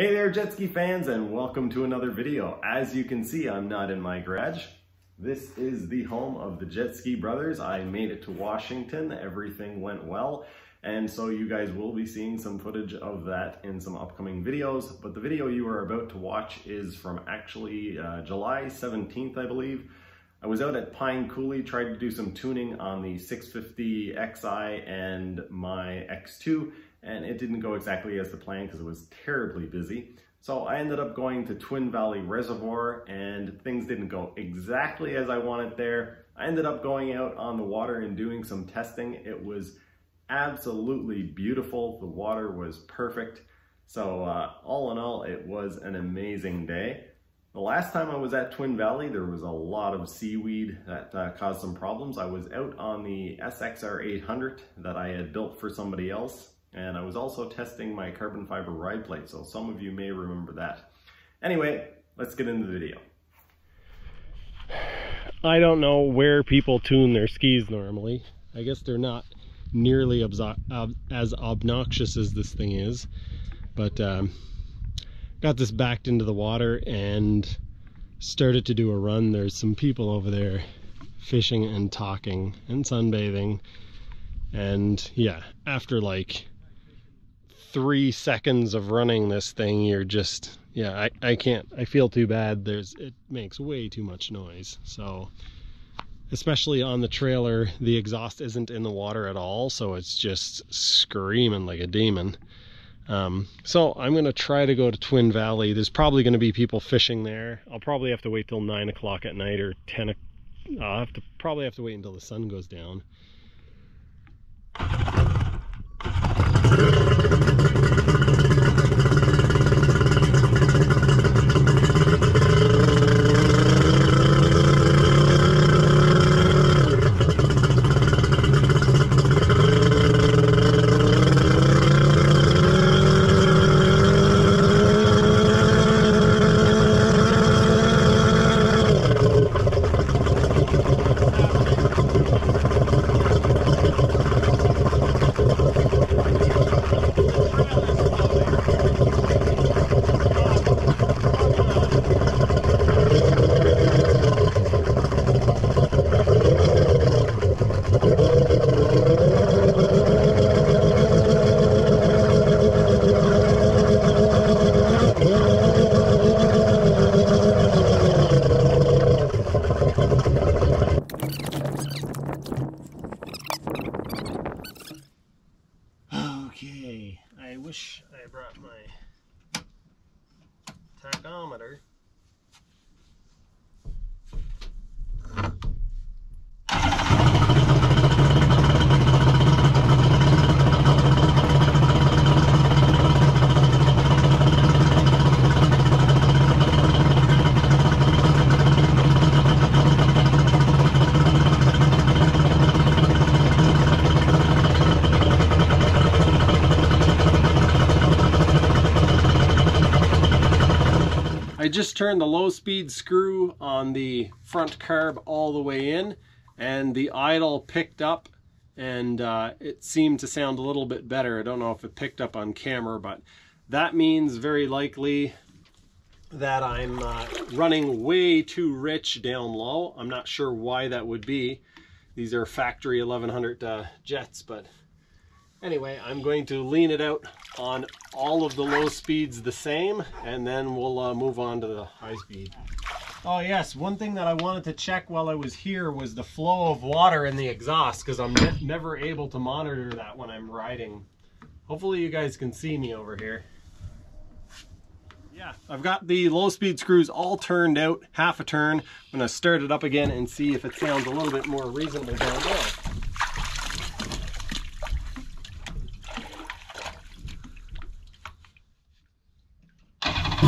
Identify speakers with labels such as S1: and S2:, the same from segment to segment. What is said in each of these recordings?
S1: Hey there jet ski fans and welcome to another video. As you can see, I'm not in my garage. This is the home of the Jet Ski Brothers. I made it to Washington, everything went well, and so you guys will be seeing some footage of that in some upcoming videos, but the video you are about to watch is from actually uh, July 17th, I believe. I was out at Pine Coulee, tried to do some tuning on the 650 Xi and my X2, and it didn't go exactly as the plan because it was terribly busy. So I ended up going to Twin Valley Reservoir and things didn't go exactly as I wanted there. I ended up going out on the water and doing some testing. It was absolutely beautiful. The water was perfect. So uh, all in all, it was an amazing day. The last time I was at Twin Valley, there was a lot of seaweed that uh, caused some problems. I was out on the SXR 800 that I had built for somebody else and I was also testing my carbon fiber ride plate, so some of you may remember that. Anyway, let's get into the video.
S2: I don't know where people tune their skis normally. I guess they're not nearly as obnoxious as this thing is. But um, got this backed into the water and started to do a run. There's some people over there fishing and talking and sunbathing. And yeah, after like three seconds of running this thing, you're just, yeah, I, I can't, I feel too bad. There's, it makes way too much noise. So, especially on the trailer, the exhaust isn't in the water at all. So it's just screaming like a demon. Um, so I'm going to try to go to Twin Valley. There's probably going to be people fishing there. I'll probably have to wait till nine o'clock at night or 10 I'll have to probably have to wait until the sun goes down. Just turned the low speed screw on the front carb all the way in and the idle picked up and uh, it seemed to sound a little bit better. I don't know if it picked up on camera, but that means very likely that I'm uh, running way too rich down low. I'm not sure why that would be. These are factory 1100 uh, jets, but Anyway, I'm going to lean it out on all of the low speeds the same, and then we'll uh, move on to the high speed. Oh yes, one thing that I wanted to check while I was here was the flow of water in the exhaust, because I'm ne never able to monitor that when I'm riding. Hopefully you guys can see me over here. Yeah, I've got the low speed screws all turned out, half a turn. I'm gonna start it up again and see if it sounds a little bit more reasonable down there.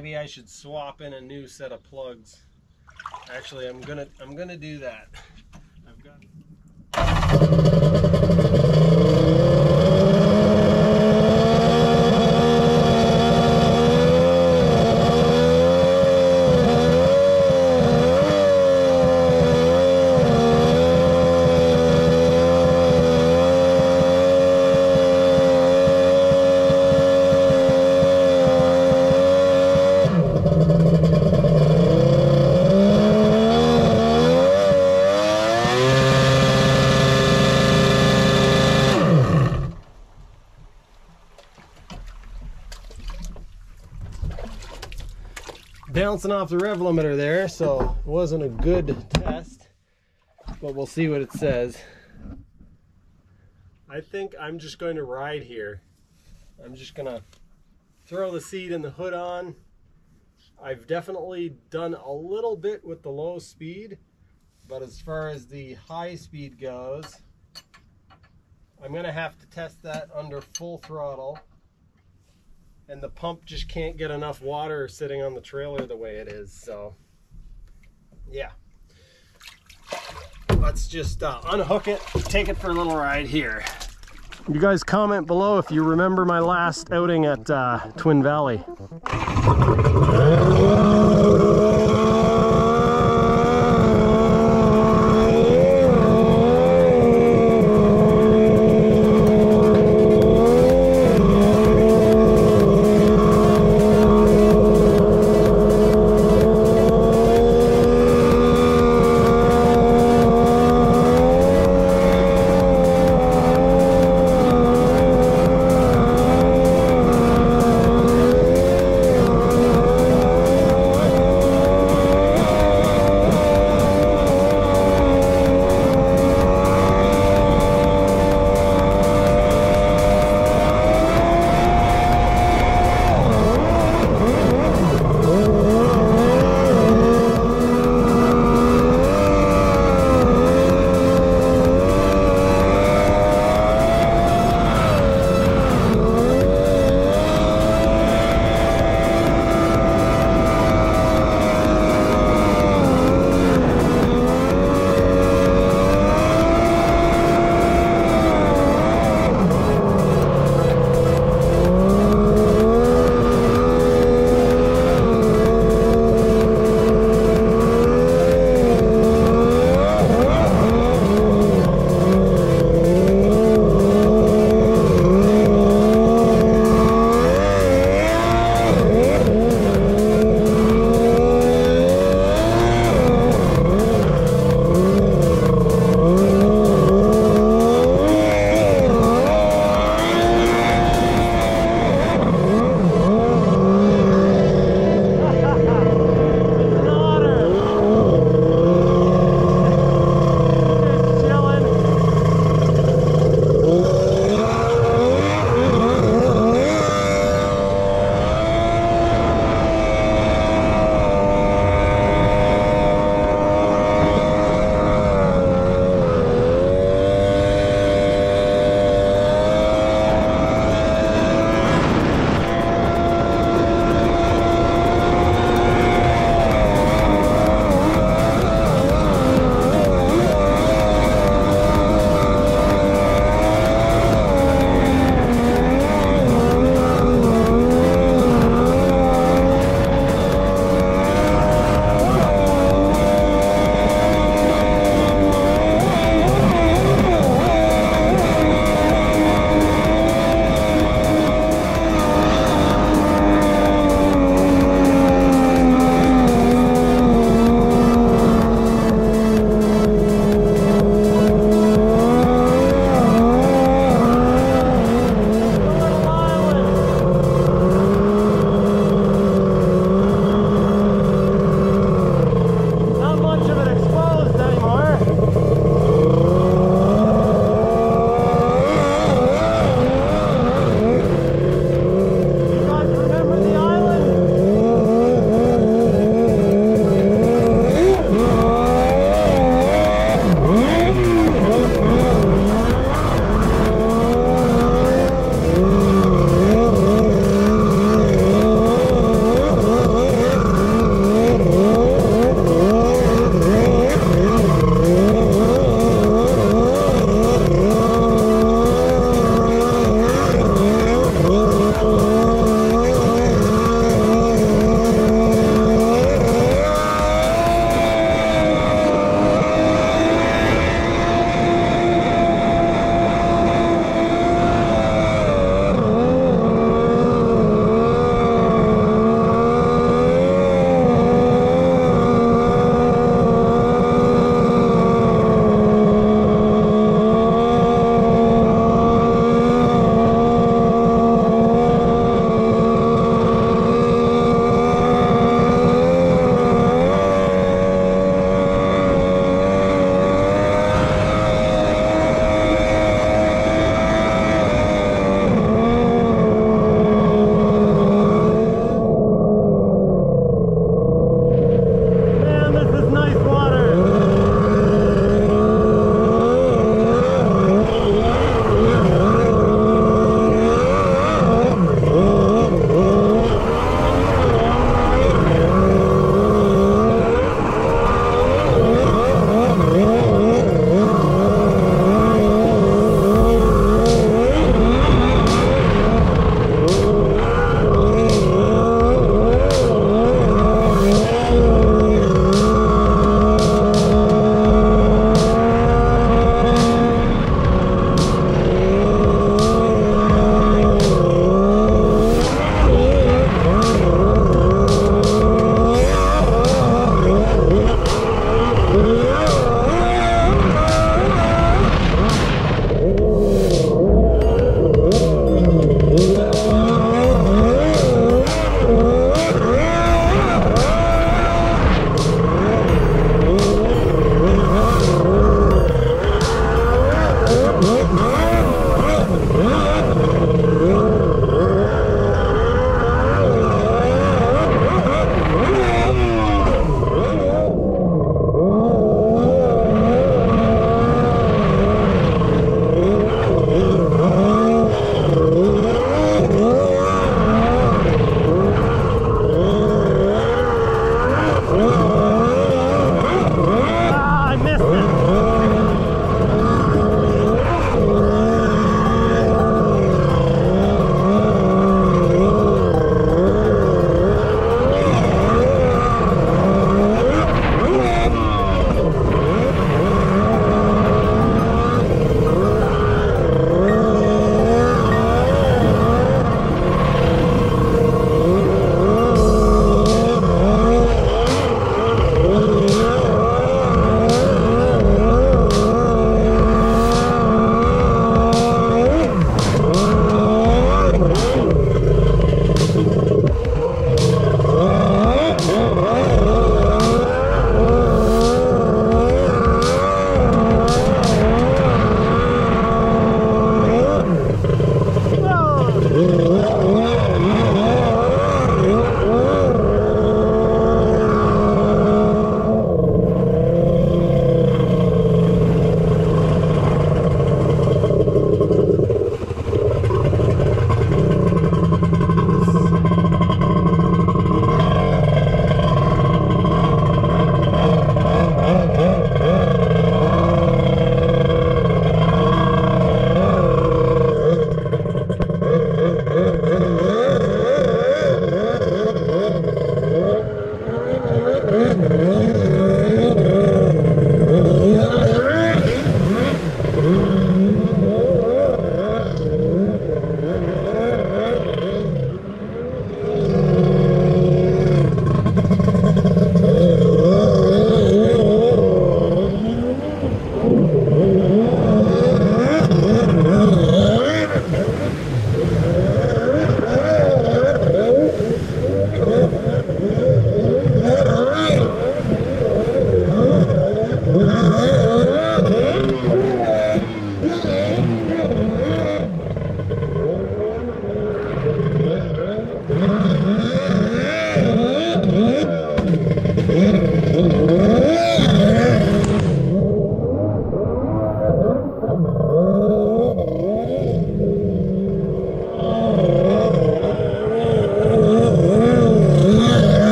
S2: Maybe I should swap in a new set of plugs. Actually, I'm gonna I'm gonna do that. I've got bouncing off the rev limiter there, so it wasn't a good test, but we'll see what it says. I think I'm just going to ride here. I'm just gonna throw the seat and the hood on. I've definitely done a little bit with the low speed, but as far as the high speed goes, I'm gonna have to test that under full throttle and the pump just can't get enough water sitting on the trailer the way it is so yeah. Let's just uh, unhook it take it for a little ride here. You guys comment below if you remember my last outing at uh, Twin Valley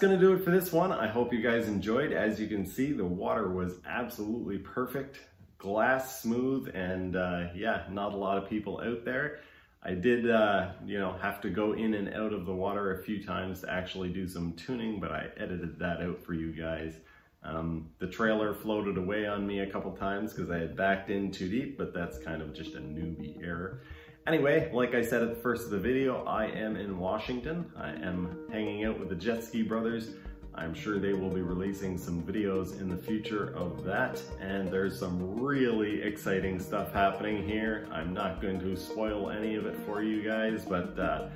S1: for this one. I hope you guys enjoyed. As you can see, the water was absolutely perfect, glass smooth, and uh, yeah, not a lot of people out there. I did, uh, you know, have to go in and out of the water a few times to actually do some tuning, but I edited that out for you guys. Um, the trailer floated away on me a couple times because I had backed in too deep, but that's kind of just a newbie error. Anyway, like I said at the first of the video, I am in Washington. I am hanging out with the Jet Ski Brothers. I'm sure they will be releasing some videos in the future of that. And there's some really exciting stuff happening here. I'm not going to spoil any of it for you guys, but uh,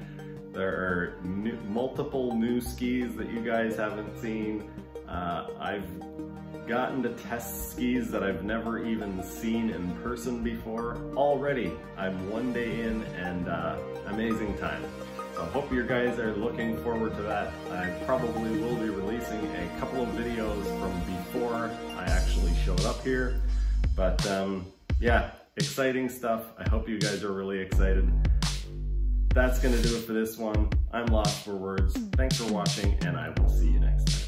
S1: there are new, multiple new skis that you guys haven't seen. Uh, I've gotten to test skis that I've never even seen in person before. Already, I'm one day in and uh, amazing time. So I hope you guys are looking forward to that. I probably will be releasing a couple of videos from before I actually showed up here. But um, yeah, exciting stuff. I hope you guys are really excited. That's gonna do it for this one. I'm lost for words. Thanks for watching and I will see you next time.